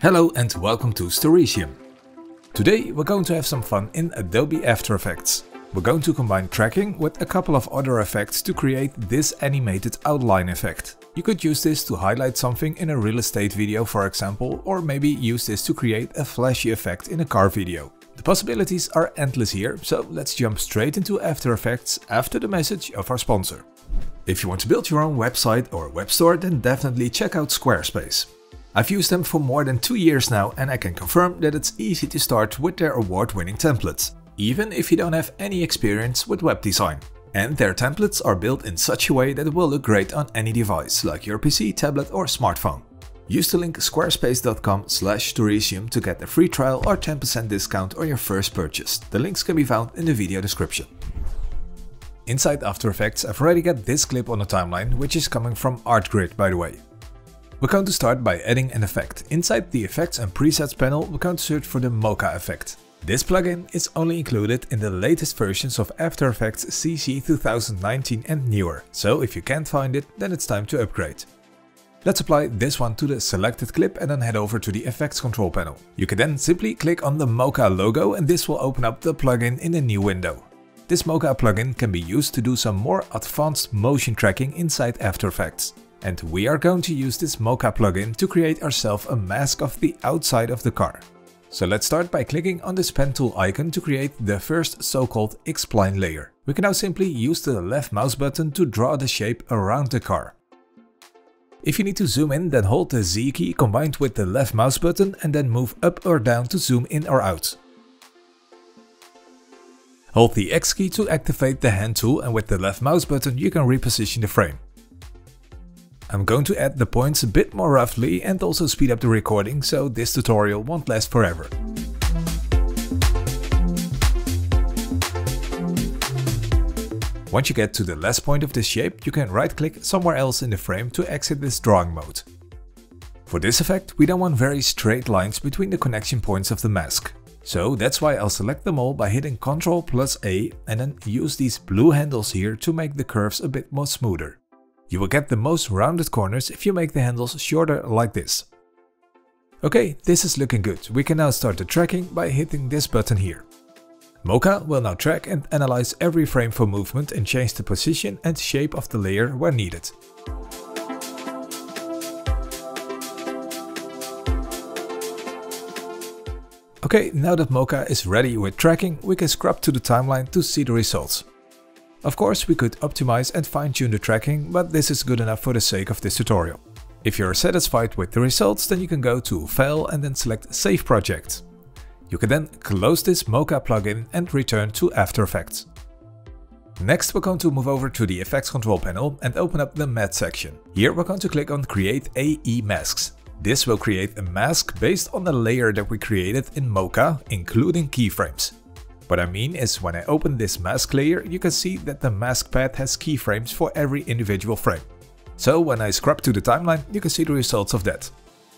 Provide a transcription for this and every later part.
Hello and welcome to Storysium. Today we're going to have some fun in Adobe After Effects. We're going to combine tracking with a couple of other effects to create this animated outline effect. You could use this to highlight something in a real estate video for example, or maybe use this to create a flashy effect in a car video. The possibilities are endless here, so let's jump straight into After Effects after the message of our sponsor. If you want to build your own website or web store, then definitely check out Squarespace. I've used them for more than two years now and I can confirm that it's easy to start with their award-winning templates, even if you don't have any experience with web design. And their templates are built in such a way that it will look great on any device, like your PC, tablet or smartphone. Use the link squarespace.com slash to get a free trial or 10% discount on your first purchase. The links can be found in the video description. Inside After Effects I've already got this clip on the timeline, which is coming from ArtGrid by the way. We're going to start by adding an effect. Inside the Effects and Presets panel, we're going to search for the Mocha effect. This plugin is only included in the latest versions of After Effects CC 2019 and newer, so if you can't find it, then it's time to upgrade. Let's apply this one to the selected clip and then head over to the effects control panel. You can then simply click on the Mocha logo and this will open up the plugin in a new window. This Mocha plugin can be used to do some more advanced motion tracking inside After Effects. And we are going to use this Mocha plugin to create ourselves a mask of the outside of the car. So let's start by clicking on this pen tool icon to create the first so-called X-spline layer. We can now simply use the left mouse button to draw the shape around the car. If you need to zoom in, then hold the Z key combined with the left mouse button and then move up or down to zoom in or out. Hold the X key to activate the hand tool and with the left mouse button you can reposition the frame. I'm going to add the points a bit more roughly and also speed up the recording so this tutorial won't last forever. Once you get to the last point of this shape, you can right click somewhere else in the frame to exit this drawing mode. For this effect, we don't want very straight lines between the connection points of the mask. So that's why I'll select them all by hitting Ctrl plus A and then use these blue handles here to make the curves a bit more smoother. You will get the most rounded corners if you make the handles shorter like this. Okay, this is looking good. We can now start the tracking by hitting this button here. Mocha will now track and analyze every frame for movement and change the position and shape of the layer where needed. Okay, now that Mocha is ready with tracking, we can scrub to the timeline to see the results. Of course, we could optimize and fine-tune the tracking, but this is good enough for the sake of this tutorial. If you're satisfied with the results, then you can go to File and then select Save Project. You can then close this Mocha plugin and return to After Effects. Next we're going to move over to the Effects Control panel and open up the Matte section. Here we're going to click on Create AE Masks. This will create a mask based on the layer that we created in Mocha, including keyframes. What I mean is when I open this mask layer, you can see that the mask path has keyframes for every individual frame. So when I scrub to the timeline, you can see the results of that.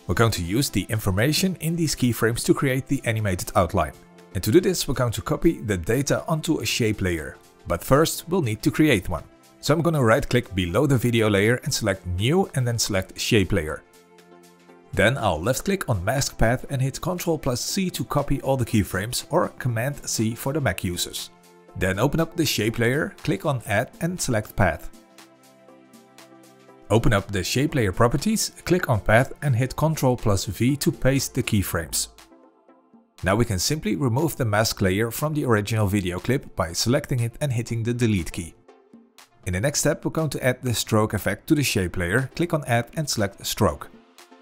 We're going to use the information in these keyframes to create the animated outline. And to do this, we're going to copy the data onto a shape layer. But first, we'll need to create one. So I'm going to right click below the video layer and select new and then select shape layer. Then I'll left click on mask path and hit Ctrl plus C to copy all the keyframes or Command C for the Mac users. Then open up the shape layer, click on add and select path. Open up the shape layer properties, click on path and hit Ctrl plus V to paste the keyframes. Now we can simply remove the mask layer from the original video clip by selecting it and hitting the delete key. In the next step we're going to add the stroke effect to the shape layer, click on add and select stroke.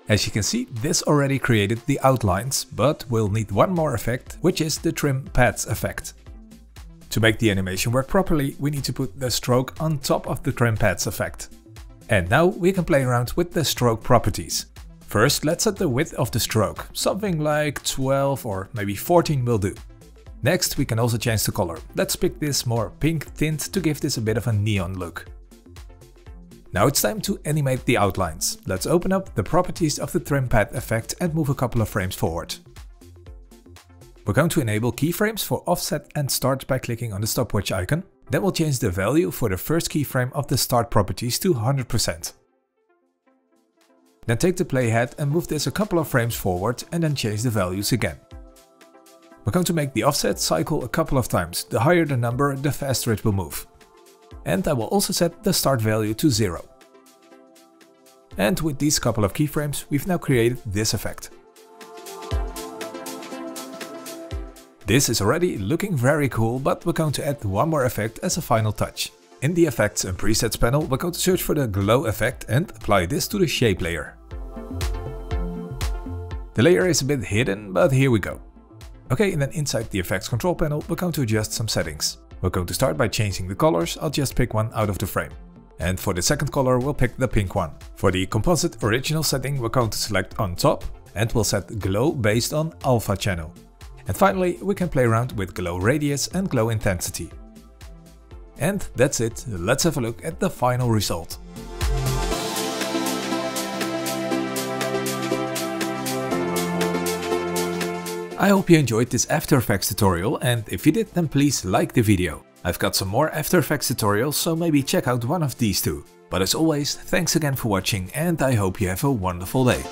As you can see, this already created the outlines, but we'll need one more effect, which is the trim paths effect. To make the animation work properly, we need to put the stroke on top of the trim paths effect. And now we can play around with the stroke properties. First, let's set the width of the stroke, something like 12 or maybe 14 will do. Next, we can also change the color. Let's pick this more pink tint to give this a bit of a neon look. Now it's time to animate the outlines. Let's open up the properties of the trim path effect and move a couple of frames forward. We're going to enable keyframes for offset and start by clicking on the stopwatch icon. Then we'll change the value for the first keyframe of the start properties to 100%. Then take the playhead and move this a couple of frames forward and then change the values again. We're going to make the offset cycle a couple of times, the higher the number, the faster it will move. And I will also set the start value to 0. And with these couple of keyframes, we've now created this effect. This is already looking very cool, but we're going to add one more effect as a final touch. In the Effects and Presets panel, we're going to search for the Glow effect and apply this to the shape layer. The layer is a bit hidden, but here we go. Okay, and then inside the Effects control panel, we're going to adjust some settings. We're going to start by changing the colors, I'll just pick one out of the frame. And for the second color, we'll pick the pink one. For the composite original setting, we're going to select on top and we'll set glow based on alpha channel. And finally, we can play around with glow radius and glow intensity. And that's it, let's have a look at the final result. I hope you enjoyed this After Effects tutorial and if you did then please like the video. I've got some more After Effects tutorials so maybe check out one of these two. But as always, thanks again for watching and I hope you have a wonderful day.